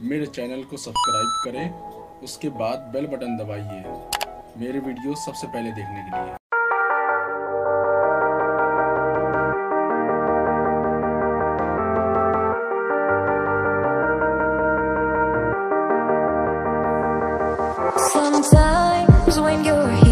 मेरे चैनल को सब्सक्राइब करें उसके बाद बेल बटन दबाइए। मेरे वीडियो सबसे पहले देखने के लिए। Sometimes when you're here,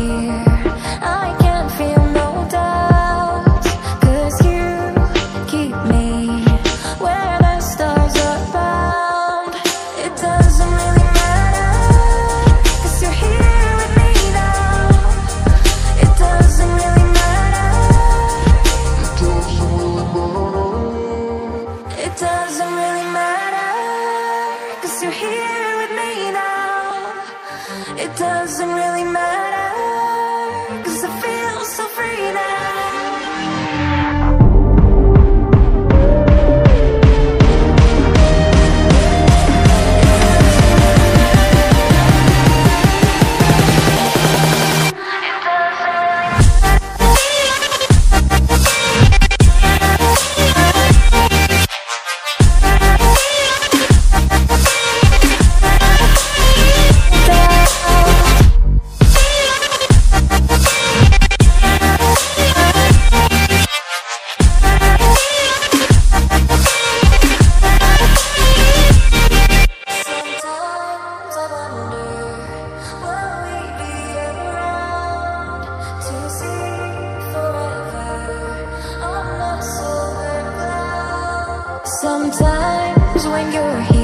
you're here with me now. It doesn't really matter. Sometimes when you're here.